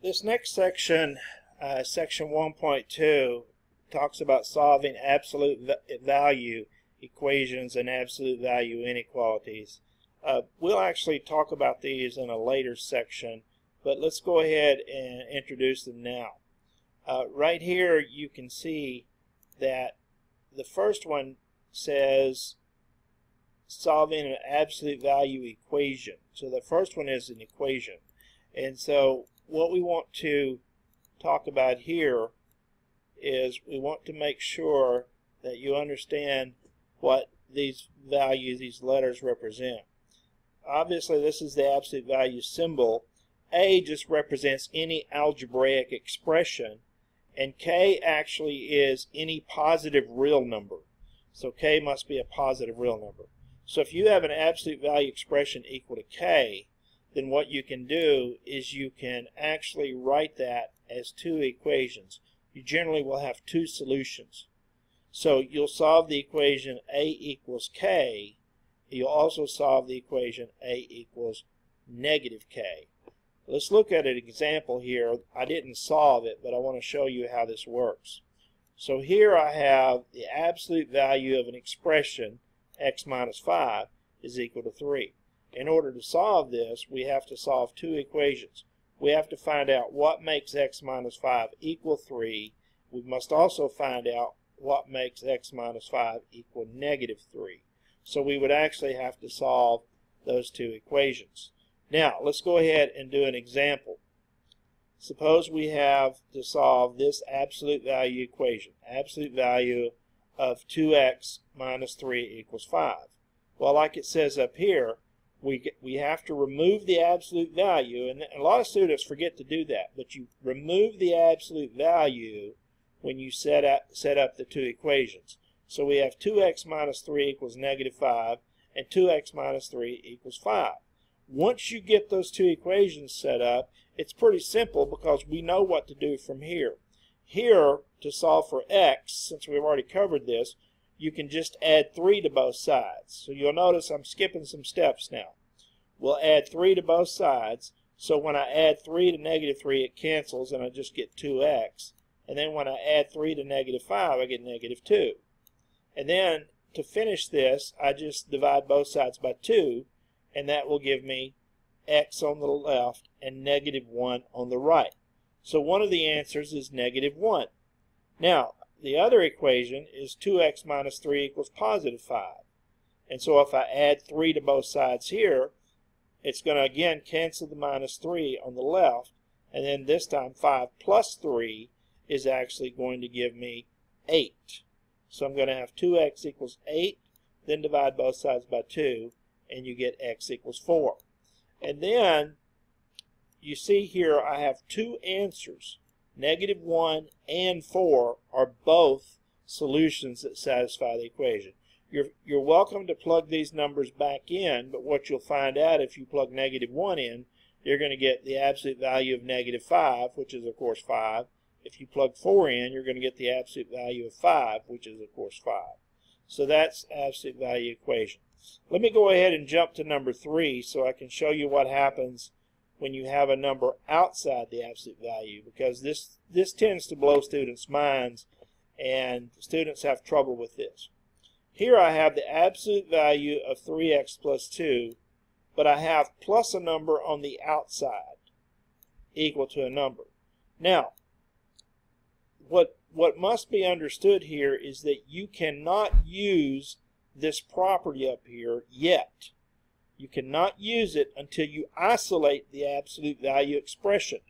This next section, uh, section 1.2, talks about solving absolute value equations and absolute value inequalities. Uh, we'll actually talk about these in a later section, but let's go ahead and introduce them now. Uh, right here you can see that the first one says solving an absolute value equation. So the first one is an equation. And so what we want to talk about here is we want to make sure that you understand what these values, these letters represent. Obviously this is the absolute value symbol. A just represents any algebraic expression and K actually is any positive real number. So K must be a positive real number. So if you have an absolute value expression equal to K, then what you can do is you can actually write that as two equations. You generally will have two solutions. So you'll solve the equation A equals K. You'll also solve the equation A equals negative K. Let's look at an example here. I didn't solve it, but I want to show you how this works. So here I have the absolute value of an expression x minus 5 is equal to 3. In order to solve this, we have to solve two equations. We have to find out what makes x minus 5 equal 3. We must also find out what makes x minus 5 equal negative 3. So we would actually have to solve those two equations. Now, let's go ahead and do an example. Suppose we have to solve this absolute value equation. Absolute value of 2x minus 3 equals 5. Well, like it says up here, we, we have to remove the absolute value, and a lot of students forget to do that, but you remove the absolute value when you set up, set up the two equations. So we have 2x minus 3 equals negative 5, and 2x minus 3 equals 5. Once you get those two equations set up, it's pretty simple because we know what to do from here. Here, to solve for x, since we've already covered this, you can just add 3 to both sides. So you'll notice I'm skipping some steps now. We'll add 3 to both sides. So when I add 3 to negative 3, it cancels and I just get 2x. And then when I add 3 to negative 5, I get negative 2. And then to finish this, I just divide both sides by 2, and that will give me x on the left and negative 1 on the right. So one of the answers is negative 1. Now, the other equation is 2x minus 3 equals positive 5. And so if I add 3 to both sides here, it's going to again cancel the minus 3 on the left. And then this time 5 plus 3 is actually going to give me 8. So I'm going to have 2x equals 8, then divide both sides by 2, and you get x equals 4. And then you see here I have two answers. Negative 1 and 4 are both solutions that satisfy the equation. You're, you're welcome to plug these numbers back in, but what you'll find out if you plug negative 1 in, you're going to get the absolute value of negative 5, which is of course 5. If you plug 4 in, you're going to get the absolute value of 5, which is of course 5. So that's absolute value equation. Let me go ahead and jump to number 3 so I can show you what happens when you have a number outside the absolute value because this, this tends to blow students' minds and students have trouble with this. Here I have the absolute value of 3x plus 2, but I have plus a number on the outside equal to a number. Now, what, what must be understood here is that you cannot use this property up here yet. You cannot use it until you isolate the absolute value expression.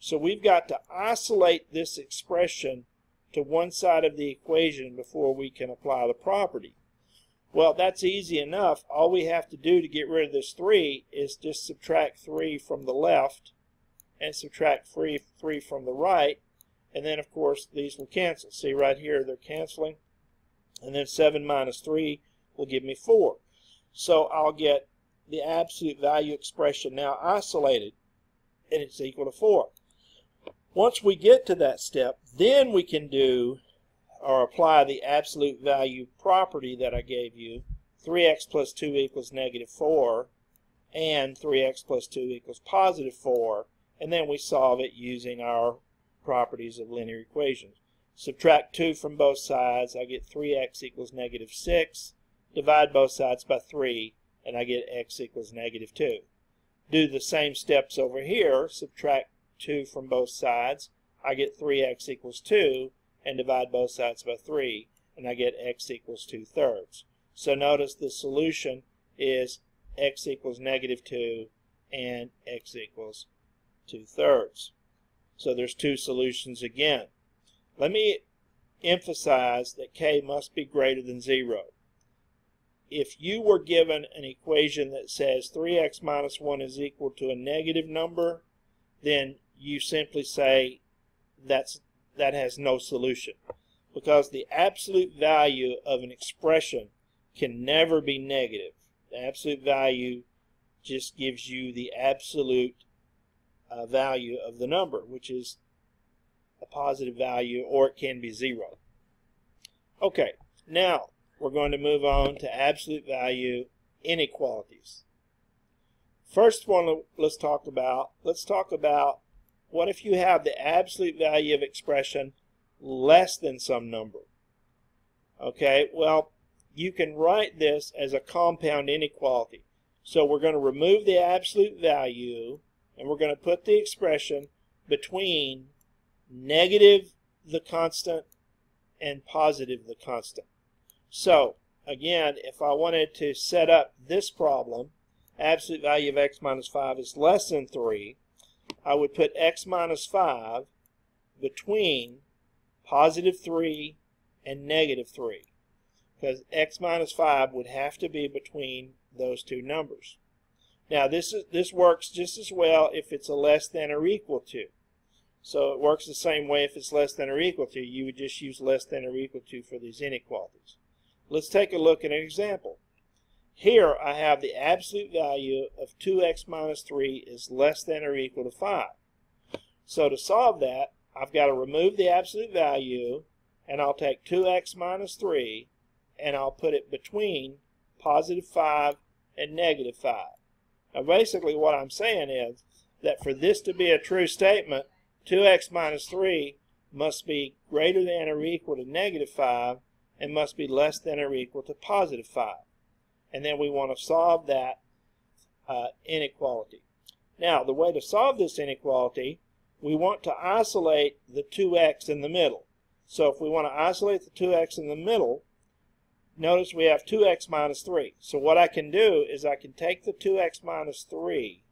So we've got to isolate this expression to one side of the equation before we can apply the property. Well, that's easy enough. All we have to do to get rid of this 3 is just subtract 3 from the left and subtract 3, 3 from the right. And then, of course, these will cancel. See right here, they're canceling. And then 7 minus 3 will give me 4. So I'll get the absolute value expression now isolated, and it's equal to 4. Once we get to that step, then we can do or apply the absolute value property that I gave you. 3x plus 2 equals negative 4, and 3x plus 2 equals positive 4. and then we solve it using our properties of linear equations. Subtract 2 from both sides, I get 3x equals negative 6. Divide both sides by 3, and I get x equals negative 2. Do the same steps over here, subtract 2 from both sides, I get 3x equals 2, and divide both sides by 3, and I get x equals 2 thirds. So notice the solution is x equals negative 2 and x equals 2 thirds. So there's two solutions again. Let me emphasize that k must be greater than 0. If you were given an equation that says 3x minus 1 is equal to a negative number, then you simply say that's that has no solution because the absolute value of an expression can never be negative. The absolute value just gives you the absolute uh, value of the number, which is a positive value, or it can be zero. Okay, now we're going to move on to absolute value inequalities. First one let's talk about, let's talk about what if you have the absolute value of expression less than some number? Okay, well, you can write this as a compound inequality. So we're going to remove the absolute value and we're going to put the expression between negative the constant and positive the constant. So again, if I wanted to set up this problem, absolute value of x minus 5 is less than 3, I would put x minus 5 between positive 3 and negative 3 because x minus 5 would have to be between those two numbers. Now this is this works just as well if it's a less than or equal to. So it works the same way if it's less than or equal to. You would just use less than or equal to for these inequalities. Let's take a look at an example. Here I have the absolute value of 2x minus 3 is less than or equal to 5. So to solve that, I've got to remove the absolute value, and I'll take 2x minus 3, and I'll put it between positive 5 and negative 5. Now basically what I'm saying is that for this to be a true statement, 2x minus 3 must be greater than or equal to negative 5 and must be less than or equal to positive 5. And then we want to solve that uh, inequality. Now, the way to solve this inequality, we want to isolate the 2x in the middle. So if we want to isolate the 2x in the middle, notice we have 2x minus 3. So what I can do is I can take the 2x minus 3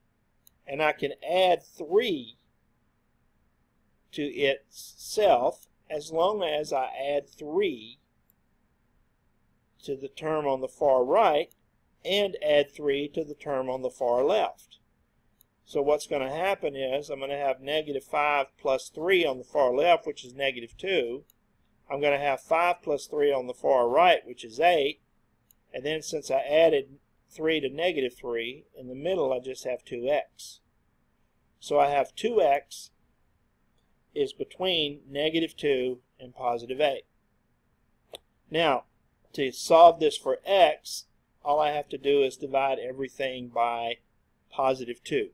and I can add 3 to itself as long as I add 3 to the term on the far right and add 3 to the term on the far left. So what's going to happen is I'm going to have negative 5 plus 3 on the far left, which is negative 2. I'm going to have 5 plus 3 on the far right, which is 8. And then since I added 3 to negative 3, in the middle I just have 2x. So I have 2x is between negative 2 and positive 8. Now, to solve this for x, all I have to do is divide everything by positive 2.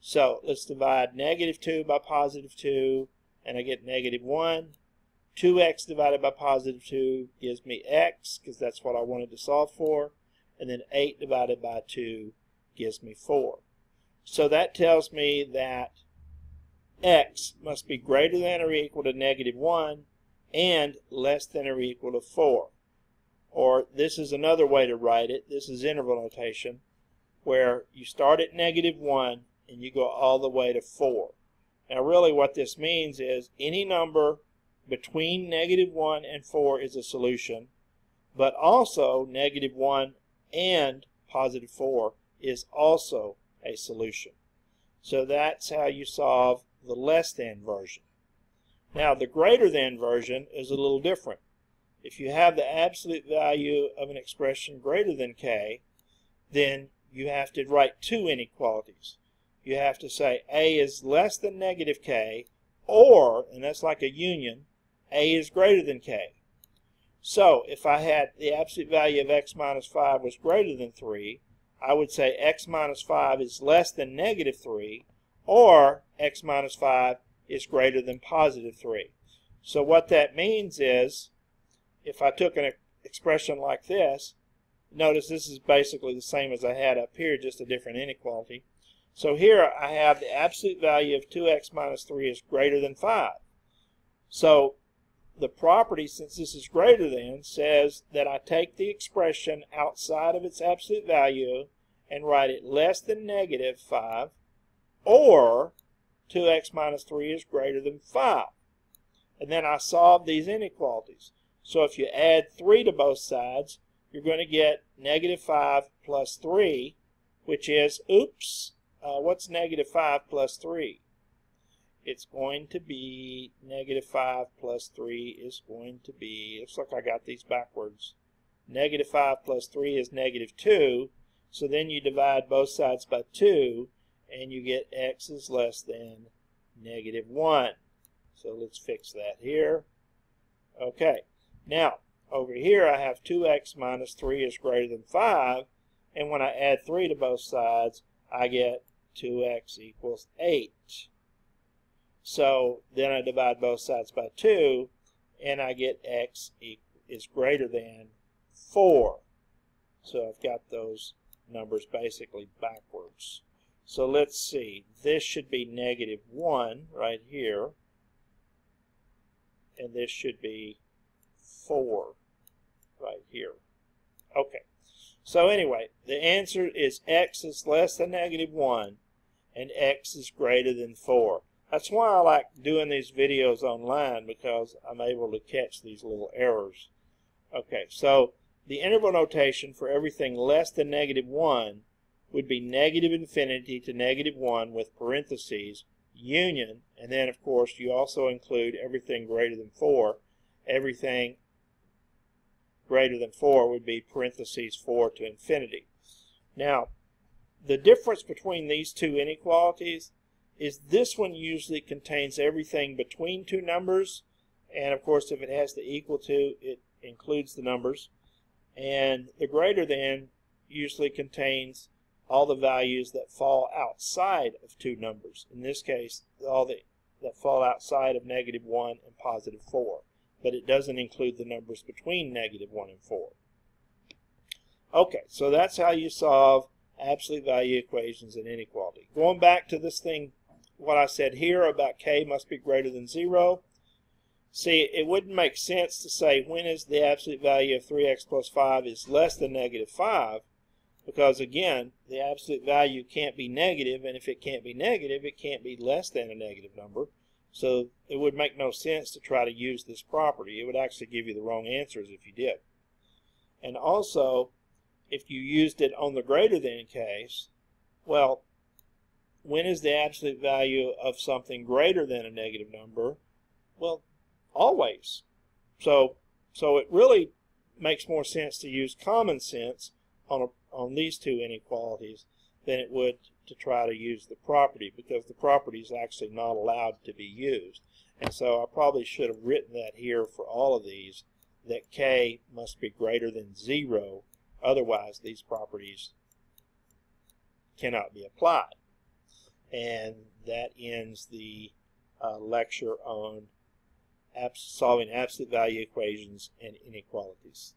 So let's divide negative 2 by positive 2, and I get negative 1. 2x divided by positive 2 gives me x, because that's what I wanted to solve for. And then 8 divided by 2 gives me 4. So that tells me that x must be greater than or equal to negative 1 and less than or equal to 4. Or this is another way to write it. This is interval notation where you start at negative 1 and you go all the way to 4. Now really what this means is any number between negative 1 and 4 is a solution, but also negative 1 and positive 4 is also a solution. So that's how you solve the less than version. Now the greater than version is a little different. If you have the absolute value of an expression greater than k, then you have to write two inequalities. You have to say a is less than negative k, or, and that's like a union, a is greater than k. So if I had the absolute value of x minus 5 was greater than 3, I would say x minus 5 is less than negative 3, or x minus 5 is greater than positive 3. So what that means is, if I took an expression like this, notice this is basically the same as I had up here, just a different inequality. So here I have the absolute value of 2x minus 3 is greater than 5. So the property, since this is greater than, says that I take the expression outside of its absolute value and write it less than negative 5, or 2x minus 3 is greater than 5. And then I solve these inequalities. So if you add 3 to both sides, you're going to get negative 5 plus 3, which is, oops, uh, what's negative 5 plus 3? It's going to be negative 5 plus 3 is going to be, looks like I got these backwards. Negative 5 plus 3 is negative 2, so then you divide both sides by 2, and you get x is less than negative 1. So let's fix that here. Okay, now over here I have 2x minus 3 is greater than 5, and when I add 3 to both sides, I get 2x equals 8. So then I divide both sides by 2, and I get x is greater than 4. So I've got those numbers basically backwards. So let's see. This should be negative 1 right here. And this should be 4 right here. Okay. So anyway, the answer is x is less than negative 1 and x is greater than 4. That's why I like doing these videos online because I'm able to catch these little errors. Okay, so the interval notation for everything less than negative 1 would be negative infinity to negative 1 with parentheses, union, and then of course you also include everything greater than 4. Everything greater than 4 would be parentheses 4 to infinity. Now, the difference between these two inequalities is this one usually contains everything between two numbers and of course if it has the equal to it includes the numbers. And the greater than usually contains all the values that fall outside of two numbers. In this case all the that fall outside of negative 1 and positive 4 but it doesn't include the numbers between negative 1 and 4 okay so that's how you solve absolute value equations and inequality going back to this thing what I said here about k must be greater than 0. See, it wouldn't make sense to say when is the absolute value of 3x plus 5 is less than negative 5, because again, the absolute value can't be negative, and if it can't be negative, it can't be less than a negative number. So it would make no sense to try to use this property. It would actually give you the wrong answers if you did. And also, if you used it on the greater than case, well, when is the absolute value of something greater than a negative number? Well, always. So, so it really makes more sense to use common sense on, a, on these two inequalities than it would to try to use the property because the property is actually not allowed to be used. And so I probably should have written that here for all of these, that k must be greater than 0, otherwise these properties cannot be applied and that ends the uh, lecture on abs solving absolute value equations and inequalities.